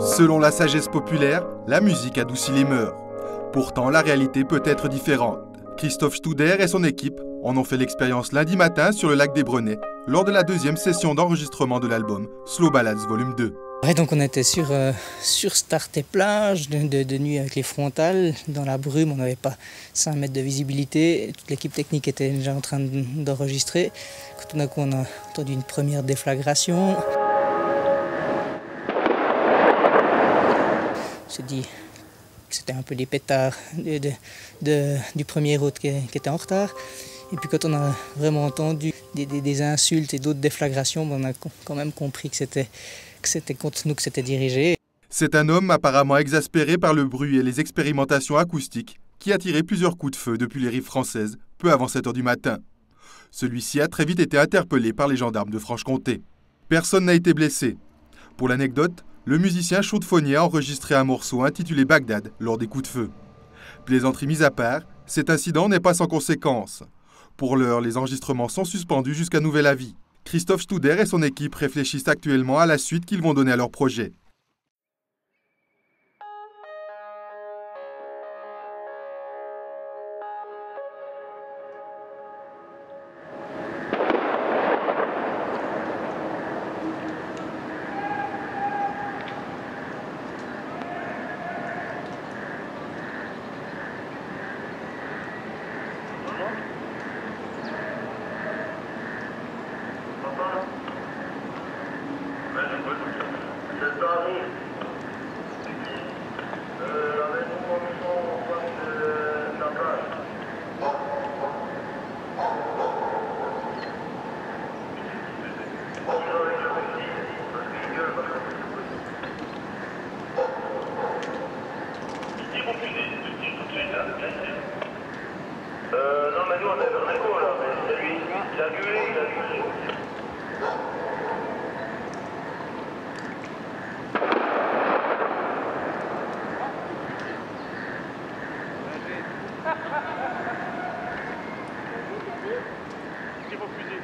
Selon la sagesse populaire, la musique adoucit les mœurs. Pourtant, la réalité peut être différente. Christophe Studer et son équipe en ont fait l'expérience lundi matin sur le lac des Brenets lors de la deuxième session d'enregistrement de l'album Slow Ballads Volume 2. Donc on était sur, euh, sur Start et plage, de, nuit avec les frontales, dans la brume, on n'avait pas 5 mètres de visibilité, toute l'équipe technique était déjà en train d'enregistrer. Coup on a entendu une première déflagration. On s'est dit que c'était un peu les pétards du premier route qui, était en retard. Et puis quand on a vraiment entendu des, insultes et d'autres déflagrations, ben, on a quand même compris que c'était contre nous que c'était dirigé. C'est un homme apparemment exaspéré par le bruit et les expérimentations acoustiques qui a tiré plusieurs coups de feu depuis les rives françaises, peu avant 7 heures du matin. Celui-ci a très vite été interpellé par les gendarmes de Franche-Comté. Personne n'a été blessé. Pour l'anecdote, le musicien chaudefonnier a enregistré un morceau intitulé Bagdad lors des coups de feu. Plaisanterie mise à part, cet incident n'est pas sans conséquence. Pour l'heure, les enregistrements sont suspendus jusqu'à nouvel avis. Christophe Studer et son équipe réfléchissent actuellement à la suite qu'ils vont donner à leur projet. Euh, non, mais nous, on avait un écho, là, mais c'est lui, il a gueulé, il a gueulé. refusé.